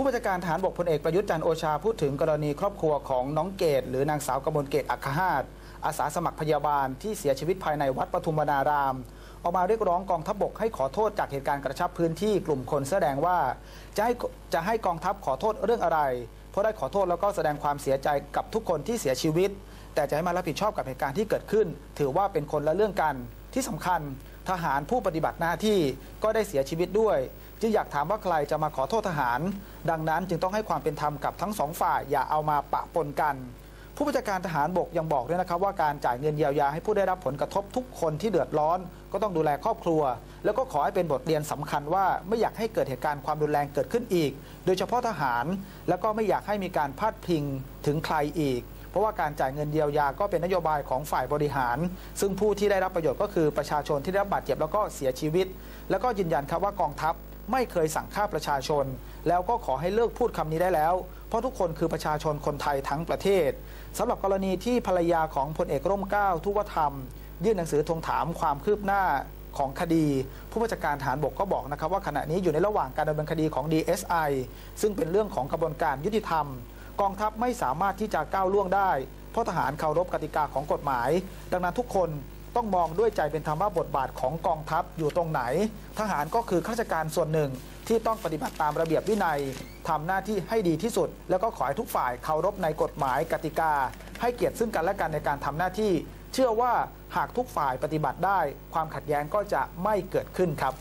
ผู้บัญชาการทหารบกพลเอกประยุทธ์จันโอชาพูดถึงกรณีครอบครัวของน้องเกดหรือนางสาวกมลเกตอัคคหาตอาสาสมัครพยาบาลที่เสียชีวิตภายในวัดปทุมวนาราม ออกมาเรียกร้องกองทัพบกให้ขอโทษจากเหตุการณ์กระชับพื้นที่กลุ่มคนแสดงว่าจะให้จะให้กองทัพขอโทษเรื่องอะไร เพราะได้ขอโทษแล้วก็แสดงความเสียใจกับทุกคนที่เสียชีวิต แต่จะให้มารับผิดชอบกับเหตุการณ์ที่เกิดขึ้น ถือว่าเป็นคนละเรื่องกันที่สำคัญทหารผู้ปฏิบัติหน้าที่ก็ได้เสียชีวิตด้วย จึงอยากถามว่าใครจะมาขอโทษทหาร ดังนั้นจึงต้องให้ความเป็นธรรมกับทั้งสองฝ่ายอย่าเอามาปะปนกัน ผู้บัญชาการทหารบกยังบอกด้วยนะครับว่าการจ่ายเงินเยียวยาให้ผู้ได้รับผลกระทบทุกคนที่เดือดร้อน ก็ต้องดูแลครอบครัว แล้วก็ขอให้เป็นบทเรียนสำคัญว่าไม่อยากให้เกิดเหตุการณ์ความรุนแรงเกิดขึ้นอีก โดยเฉพาะทหาร แล้วก็ไม่อยากให้มีการพาดพิงถึงใครอีกเพราะว่าการจ่ายเงินเยียวยาก็เป็นนโยบายของฝ่ายบริหาร ซึ่งผู้ที่ได้รับประโยชน์ก็คือประชาชนที่ได้รับบาดเจ็บแล้วก็เสียชีวิต แล้วก็ยืนยันครับว่ากองทัพ ไม่เคยสั่งฆ่าประชาชน แล้วก็ขอให้เลิกพูดคำนี้ได้แล้ว เพราะทุกคนคือประชาชนคนไทยทั้งประเทศสำหรับกรณีที่ภรรยาของพลเอกร่มเกล้าทุกวธรรม ยื่นหนังสือทวงถามความคืบหน้าของคดี ผู้บัญชาการฐานบกก็บอกนะครับว่าขณะนี้อยู่ในระหว่างการดำเนินคดีของ DSI ซึ่งเป็นเรื่องของกระบวนการยุติธรรม กองทัพไม่สามารถที่จะก้าวล่วงได้ เพราะทหารเคารพกติกาของกฎหมาย ดังนั้นทุกคน ต้องมองด้วยใจเป็นธรรมว่าบทบาทของกองทัพอยู่ตรงไหน ทหารก็คือข้าราชการส่วนหนึ่งที่ต้องปฏิบัติตามระเบียบวินัยทำหน้าที่ให้ดีที่สุด แล้วก็ขอให้ทุกฝ่ายเคารพในกฎหมายกติกา ให้เกียรติซึ่งกันและกันในการทำหน้าที่ เชื่อว่าหากทุกฝ่ายปฏิบัติได้ ความขัดแย้งก็จะไม่เกิดขึ้นครับ